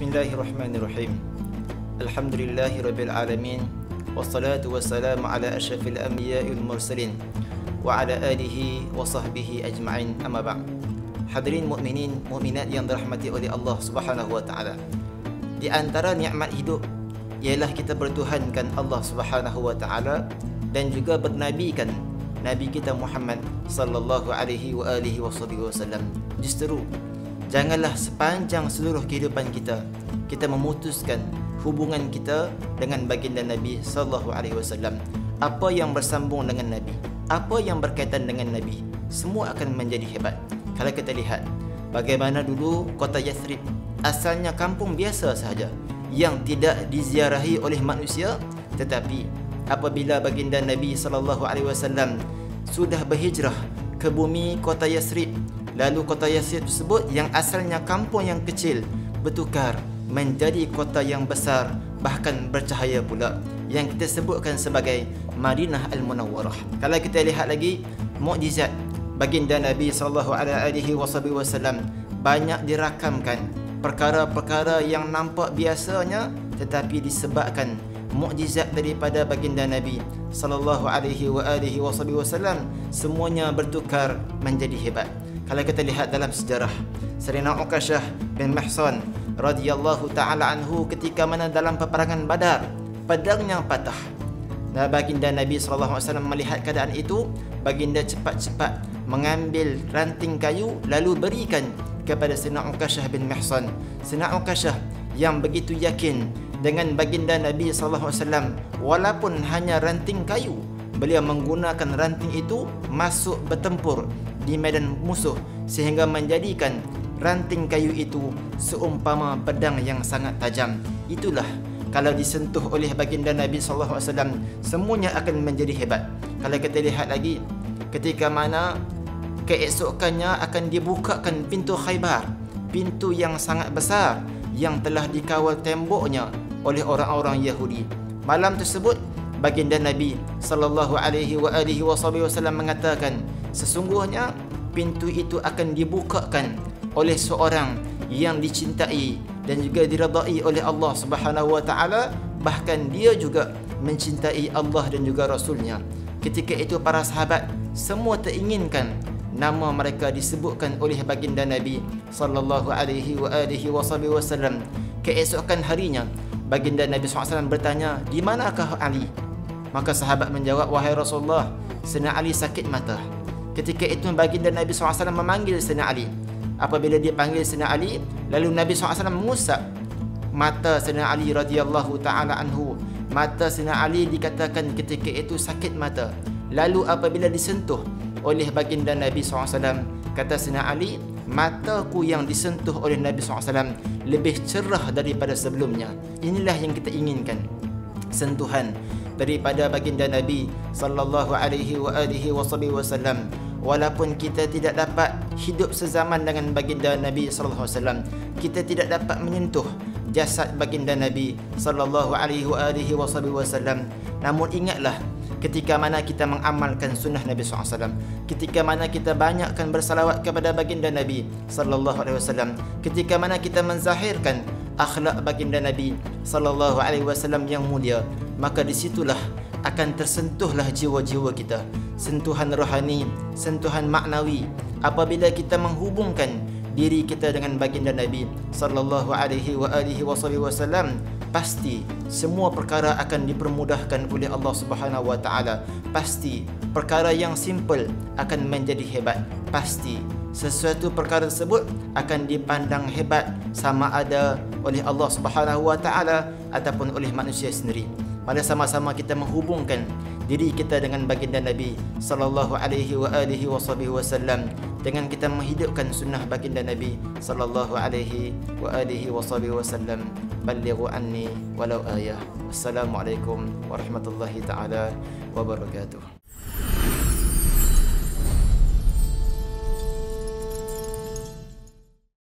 بسم الله الرحمن الرحيم الحمد لله رب العالمين والصلاة والسلام على أشرف الأنبياء والمرسلين وعلى آله وصحبه أجمعين أما بعد حضرين مؤمنين مؤمنات ينظر رحمتي ولي الله سبحانه وتعالى Di antara nikmat hidup ialah kita bertuhankan Allah Subhanahu wa taala dan juga bernabikan Nabi kita Muhammad sallallahu alaihi wa alihi wasallam. Justeru janganlah sepanjang seluruh kehidupan kita kita memutuskan hubungan kita dengan baginda Nabi sallallahu alaihi wasallam. Apa yang bersambung dengan Nabi, apa yang berkaitan dengan Nabi, semua akan menjadi hebat. Kalau kita lihat bagaimana dulu kota Yathrib asalnya kampung biasa sahaja yang tidak diziarahi oleh manusia tetapi apabila baginda Nabi sallallahu alaihi wasallam sudah berhijrah ke bumi kota Yathrib lalu kota Yathrib tersebut yang asalnya kampung yang kecil bertukar menjadi kota yang besar bahkan bercahaya pula yang kita sebutkan sebagai Madinah Al-Munawwarah. Kalau kita lihat lagi mukjizat baginda Nabi sallallahu alaihi wasallam banyak dirakamkan perkara-perkara yang nampak biasanya tetapi disebabkan mukjizat daripada baginda Nabi sallallahu alaihi wasallam semuanya bertukar menjadi hebat. Kalau kita lihat dalam sejarah Serina Uqashah bin Mahsan radhiyallahu taala anhu ketika mana dalam peperangan Badar pedangnya patah. Dan baginda Nabi wasallam melihat keadaan itu baginda cepat-cepat mengambil ranting kayu lalu berikan kepada Sina Uqashah bin Mihsan Sina Uqashah yang begitu yakin dengan baginda Nabi wasallam walaupun hanya ranting kayu beliau menggunakan ranting itu masuk bertempur di medan musuh sehingga menjadikan ranting kayu itu seumpama pedang yang sangat tajam. Itulah kalau disentuh oleh baginda Nabi sallallahu alaihi wasallam semuanya akan menjadi hebat. Kalau kita lihat lagi ketika mana keesokannya akan dibukakan pintu Khaybar, pintu yang sangat besar yang telah dikawal temboknya oleh orang-orang Yahudi. Malam tersebut baginda Nabi sallallahu alaihi wasallam mengatakan sesungguhnya pintu itu akan dibukakan oleh seorang yang dicintai dan juga diradai oleh Allah Subhanahu wa taala. Bahkan dia juga mencintai Allah dan juga rasulnya. Ketika itu para sahabat semua teringinkan nama mereka disebutkan oleh baginda Nabi sallallahu alaihi wa alihi wasallam keesokan harinya baginda Nabi SAW bertanya di manakah Ali? Maka sahabat menjawab wahai Rasulullah Sena Ali sakit mata ketika itu baginda Nabi SAW memanggil Sena Ali. Apabila dia panggil Sayyidina Ali lalu Nabi SAW mengusap mata Sayyidina Ali radhiyallahu taala anhu. Mata Sayyidina Ali dikatakan ketika itu sakit mata. Lalu apabila disentuh oleh baginda Nabi SAW kata Sayyidina Ali mataku yang disentuh oleh Nabi SAW lebih cerah daripada sebelumnya. Inilah yang kita inginkan. Sentuhan daripada baginda Nabi sallallahu alaihi wa alihi wasallam walaupun kita tidak dapat hidup sezaman dengan baginda Nabi sallallahu wasallam kita tidak dapat menyentuh jasad baginda Nabi sallallahu alaihi wasallam namun ingatlah ketika mana kita mengamalkan sunnah Nabi SAW ketika mana kita banyakkan bersalawat kepada baginda Nabi sallallahu alaihi wasallam ketika mana kita menzahirkan akhlak baginda Nabi sallallahu alaihi wasallam yang mulia maka disitulah akan tersentuhlah jiwa-jiwa kita. Sentuhan rohani sentuhan maknawi. Apabila kita menghubungkan diri kita dengan baginda Nabi sallallahu alaihi wa alihi wasallam pasti semua perkara akan dipermudahkan oleh Allah Subhanahu wa taala. Pasti perkara yang simple akan menjadi hebat. Pasti sesuatu perkara tersebut akan dipandang hebat sama ada oleh Allah Subhanahu wa taala ataupun oleh manusia sendiri Mari sama-sama kita menghubungkan diri kita dengan baginda Nabi sallallahu alaihi wa alihi wasallam dengan kita menghidupkan sunnah baginda Nabi sallallahu alaihi wa alihi wasallam balighu anni walau ayah. Assalamualaikum warahmatullahi taala wabarakatuh.